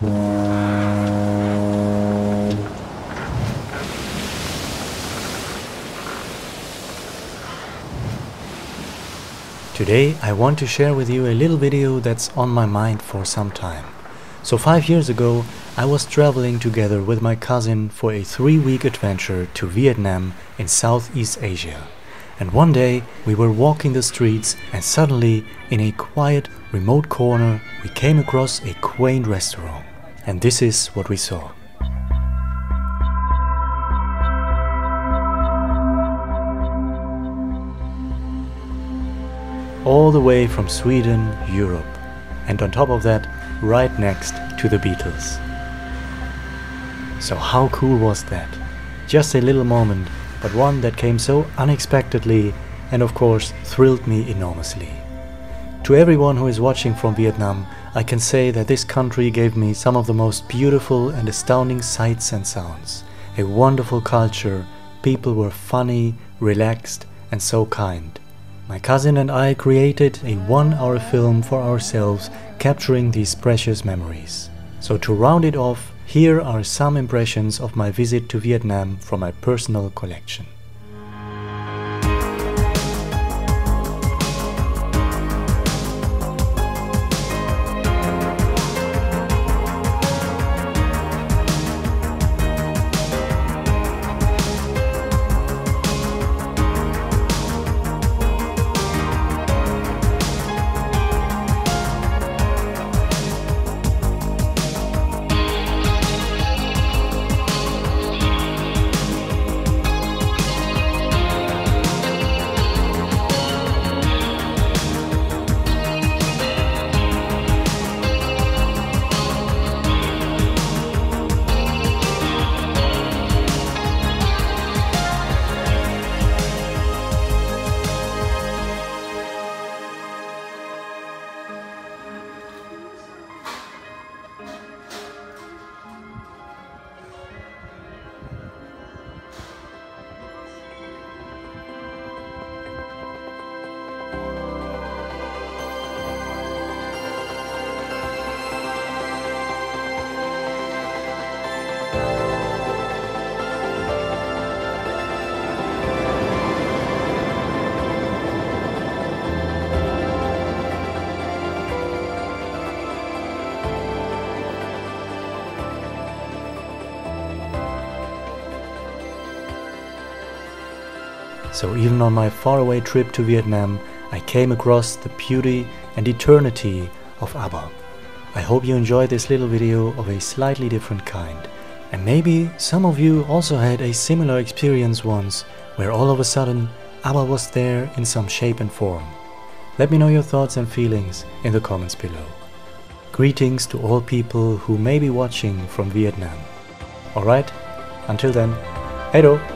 Today I want to share with you a little video that's on my mind for some time. So five years ago I was traveling together with my cousin for a three-week adventure to Vietnam in Southeast Asia. And one day we were walking the streets and suddenly in a quiet remote corner we came across a quaint restaurant. And this is what we saw. all the way from Sweden, Europe, and on top of that, right next to the Beatles. So, how cool was that? Just a little moment, but one that came so unexpectedly and, of course, thrilled me enormously. To everyone who is watching from Vietnam, I can say that this country gave me some of the most beautiful and astounding sights and sounds. A wonderful culture, people were funny, relaxed, and so kind. My cousin and I created a one hour film for ourselves capturing these precious memories. So to round it off, here are some impressions of my visit to Vietnam from my personal collection. So even on my faraway trip to Vietnam, I came across the beauty and eternity of ABBA. I hope you enjoyed this little video of a slightly different kind. And maybe some of you also had a similar experience once, where all of a sudden ABBA was there in some shape and form. Let me know your thoughts and feelings in the comments below. Greetings to all people who may be watching from Vietnam. Alright, until then, hey!